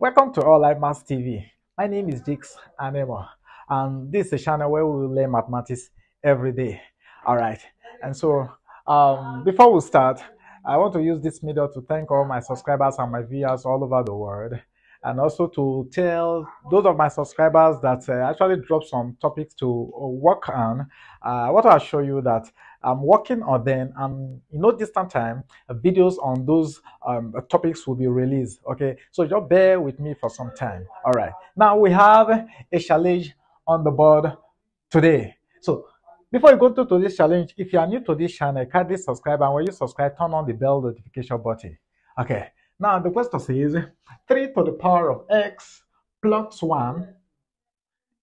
Welcome to OnlineMaths TV. My name is Jix Anemo, and this is a channel where we learn mathematics every day. All right, and so um, before we start, I want to use this medium to thank all my subscribers and my viewers all over the world, and also to tell those of my subscribers that uh, actually drop some topics to work on. Uh, I want to assure you that I'm working on them, and in no distant time, videos on those um, topics will be released. Okay, so just bear with me for some time. All right, now we have a challenge on the board today. So before you go to, to this challenge, if you are new to this channel, kindly subscribe, and when you subscribe, turn on the bell notification button. Okay, now the question says 3 to the power of x plus 1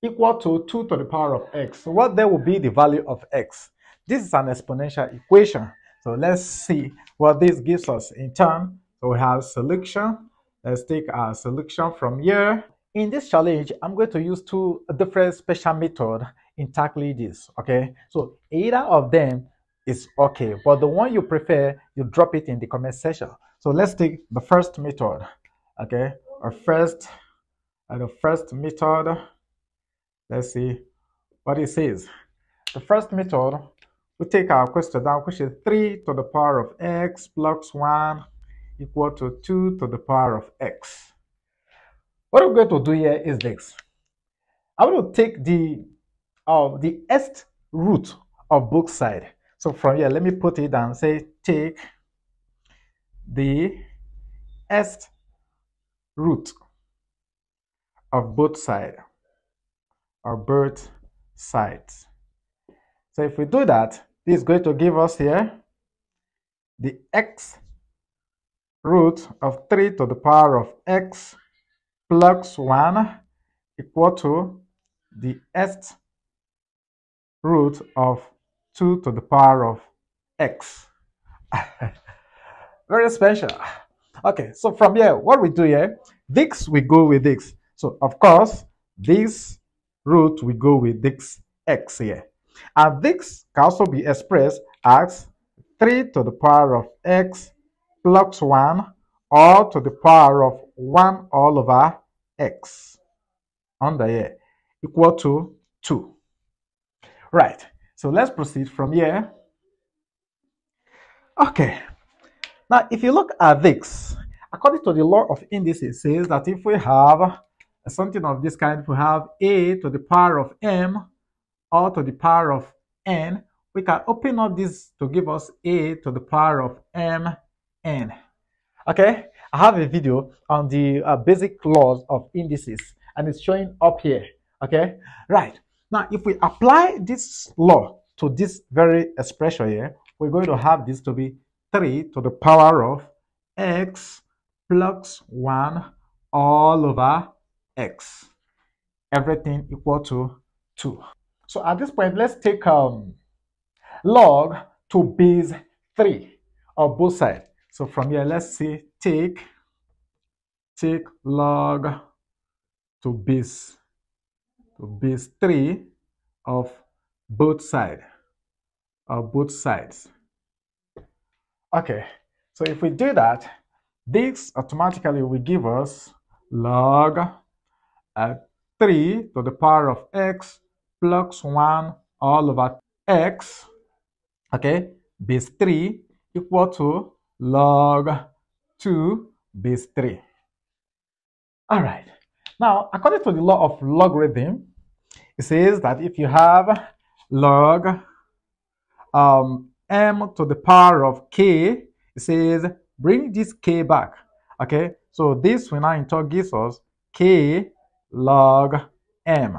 equal to 2 to the power of x. So what there will be the value of x? This is an exponential equation. So let's see what this gives us in turn. So we have solution. Let's take our solution from here. In this challenge, I'm going to use two different special methods in tackling this, okay? So either of them is okay, but the one you prefer, you drop it in the comment section. So let's take the first method, okay? Our first, uh, the first method, let's see what it says. The first method we take our question down, which is 3 to the power of x plus 1 equal to 2 to the power of x. What I'm going to do here is this. I'm going to take the, uh, the x root of both sides. So from here, let me put it down. Say take the x root of both sides or both sides. So if we do that, this is going to give us here the x root of 3 to the power of x plus 1 equal to the x root of 2 to the power of x. Very special. Okay, so from here, what we do here, this we go with this. So of course, this root we go with this x here. And this can also be expressed as 3 to the power of x plus 1 or to the power of 1 all over x under here equal to 2. Right, so let's proceed from here. Okay, now if you look at this, according to the law of indices, says that if we have something of this kind, we have a to the power of m to the power of n, we can open up this to give us a to the power of mn. Okay, I have a video on the uh, basic laws of indices and it's showing up here. Okay, right. Now, if we apply this law to this very expression here, we're going to have this to be 3 to the power of x plus 1 all over x. Everything equal to 2. So at this point, let's take um, log to base 3 of both sides. So from here, let's see, take, take log to base, to base 3 of both sides, of both sides. Okay, so if we do that, this automatically will give us log at 3 to the power of x plus 1 all over x, okay, base 3 equal to log 2 base 3. All right. Now, according to the law of logarithm, it says that if you have log um, m to the power of k, it says bring this k back. Okay, so this will now in turn gives us k log m.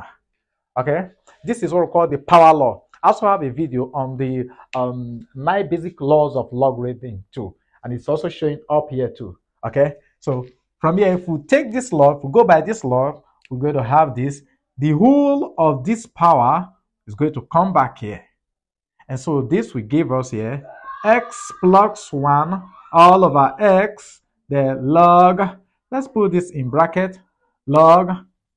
Okay, this is what we call the power law. I also have a video on the um, nine basic laws of logarithm too, and it's also showing up here too. Okay, so from here, if we take this law, if we go by this law, we're going to have this. The whole of this power is going to come back here. And so this will give us here x plus 1 all over x, the log, let's put this in bracket, log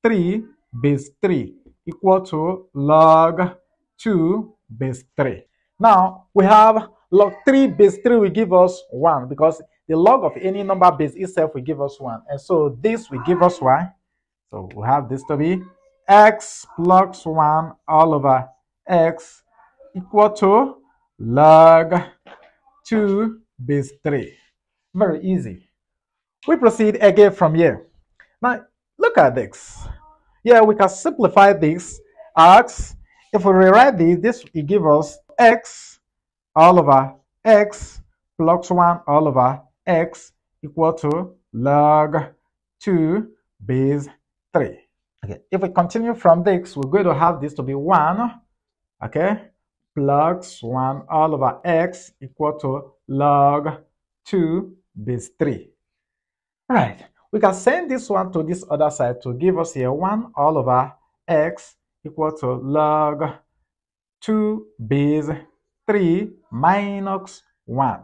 3 base 3 equal to log 2 base 3. Now, we have log 3 base 3 will give us 1 because the log of any number base itself will give us 1. And so this will give us y. So we have this to be x plus 1 all over x equal to log 2 base 3. Very easy. We proceed again from here. Now, look at this. Yeah, we can simplify this X, if we rewrite this, this will give us x all over x plus 1 all over x equal to log 2 base 3. Okay, if we continue from this, we're going to have this to be 1, okay, plus 1 all over x equal to log 2 base 3. All right, we can send this one to this other side to give us here 1 all over x equal to log 2 base 3 minus 1.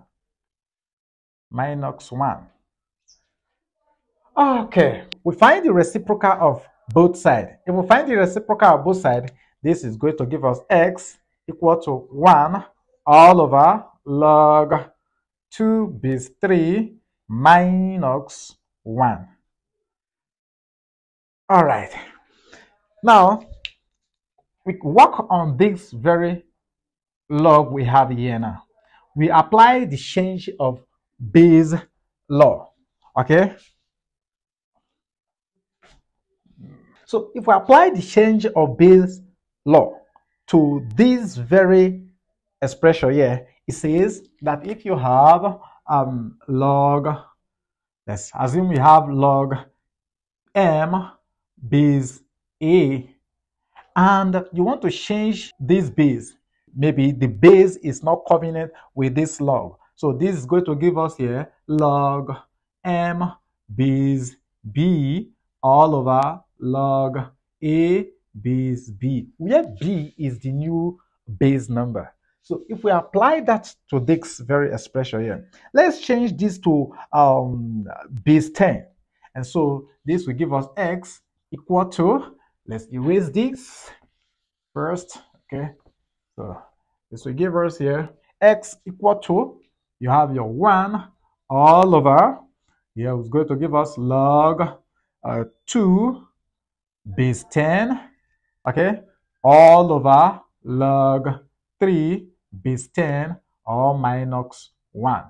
Minus 1. Okay, we find the reciprocal of both sides. If we find the reciprocal of both sides, this is going to give us x equal to 1 all over log 2 base 3 minus 1. All right. Now, we work on this very log we have here now. We apply the change of base law. Okay? So if we apply the change of base law to this very expression here, it says that if you have um, log, let's assume we have log m base a and you want to change this base. Maybe the base is not covenant with this log. So this is going to give us here log m base b all over log a base b, where b is the new base number. So if we apply that to this very expression here, let's change this to um, base 10. And so this will give us x equal to Let's erase this first. Okay. So this will give us here x equal to, you have your 1 all over, here it's going to give us log uh, 2 base 10, okay, all over log 3 base 10 or minus 1.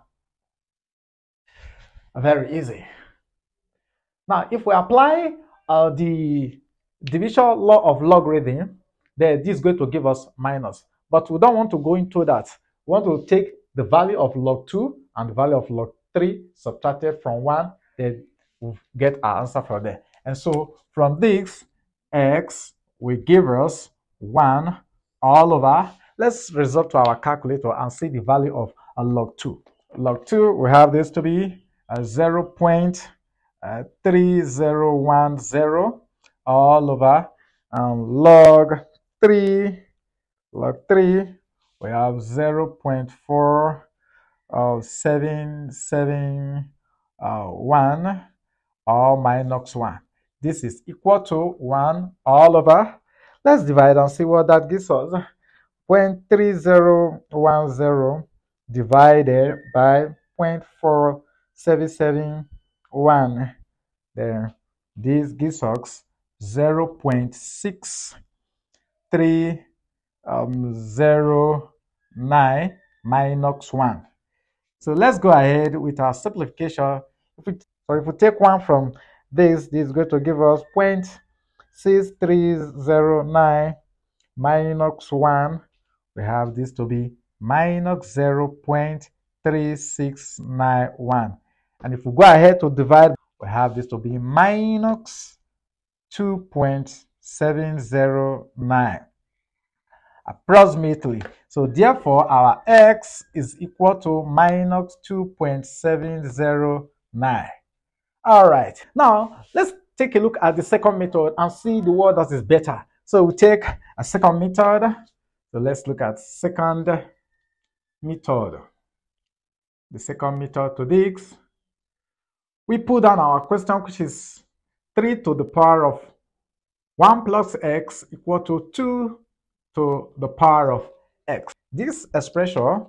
Very easy. Now, if we apply uh, the division law of logarithm, then this is going to give us minus. But we don't want to go into that. We want to take the value of log 2 and the value of log 3 subtracted from 1, then we get our answer from there. And so from this, x will give us 1 all over. Let's resort to our calculator and see the value of a log 2. Log 2, we have this to be a 0 0.3010 all over and log 3 log 3 we have 0 0.4 uh, 771 uh, or minus 1 this is equal to 1 all over. Let's divide and see what that gives us 0.3010 divided by 0.4771 there this gives us 0.6309 um, minus 1. So let's go ahead with our simplification. If we, so if we take 1 from this, this is going to give us 0.6309 minus 1. We have this to be minus 0.3691. And if we go ahead to divide, we have this to be minus 2.709 approximately. So therefore, our x is equal to minus 2.709. All right. Now, let's take a look at the second method and see the word that is better. So we take a second method. So let's look at second method. The second method to this. We put down our question, which is 3 to the power of 1 plus x equal to 2 to the power of x. This expression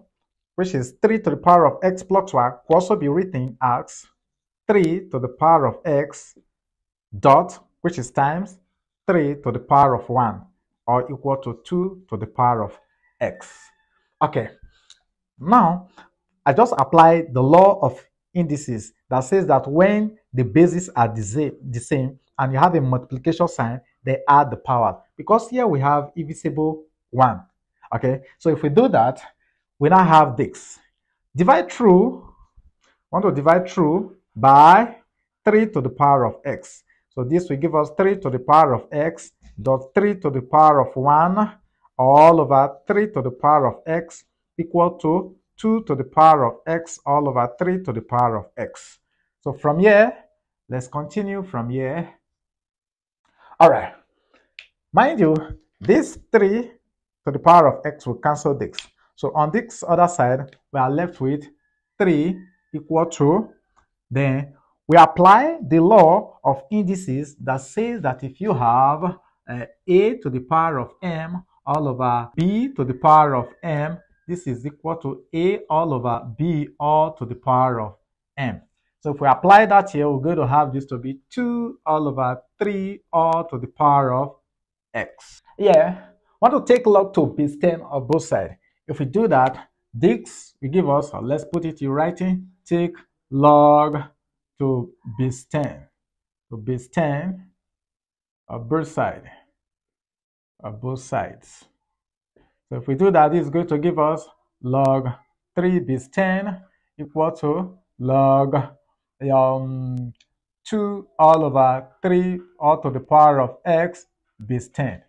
which is 3 to the power of x plus y, could also be written as 3 to the power of x dot, which is times 3 to the power of 1, or equal to 2 to the power of x. Okay, now I just apply the law of indices that says that when the bases are the same and you have a multiplication sign, they add the power. Because here we have divisible 1. Okay, so if we do that, we now have this. Divide through, want to divide through by 3 to the power of x. So this will give us 3 to the power of x dot 3 to the power of 1 all over 3 to the power of x equal to 2 to the power of x all over 3 to the power of x. So from here, let's continue from here. All right. Mind you, this 3 to the power of x will cancel this. So on this other side, we are left with 3 equal to, then we apply the law of indices that says that if you have uh, a to the power of m all over b to the power of m, this is equal to a all over b all to the power of m. So if we apply that here, we're going to have this to be 2 all over 3 all to the power of x. Yeah, want to take log to base 10 of both sides. If we do that, this will give us, let's put it in writing, take log to base 10. To base 10 of both sides. Of both sides. So if we do that, it's going to give us log 3 base 10 equal to log um, 2 all over 3 all to the power of x base 10.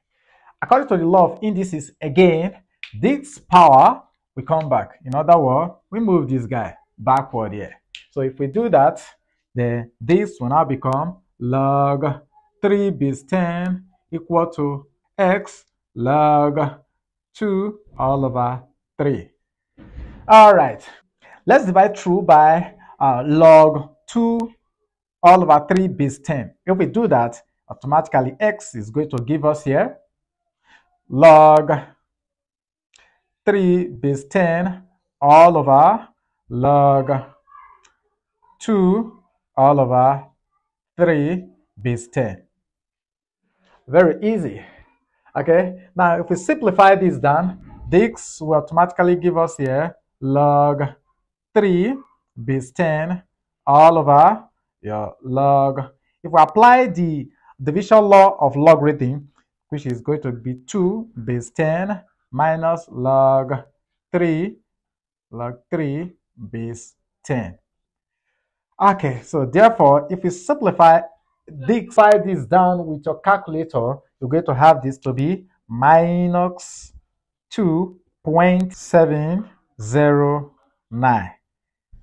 According to the law of indices, again, this power we come back. In other words, we move this guy backward here. So if we do that, then this will now become log 3 base 10 equal to x log 2 all over 3. All right, let's divide through by uh, log 2 all over 3 base 10. If we do that, automatically x is going to give us here log 3 base 10 all over log 2 all over 3 base 10. Very easy. Okay, now if we simplify this down, this will automatically give us here log 3 base 10 all over your log. If we apply the division law of logarithm, which is going to be 2 base 10 minus log 3 log 3 base 10. Okay, so therefore, if we simplify simplify this down with your calculator, you're going to have this to be minus 2.709,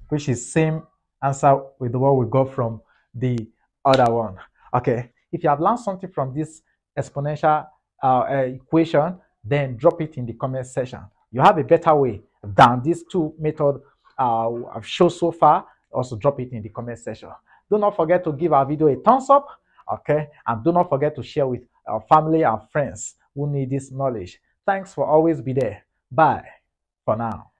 which is same answer with what we got from the other one. Okay, if you have learned something from this exponential uh, uh, equation, then drop it in the comment section. You have a better way than these two methods uh, I've shown so far. Also drop it in the comment section. Do not forget to give our video a thumbs up, okay? And do not forget to share with our family and friends who need this knowledge. Thanks for always be there. Bye for now.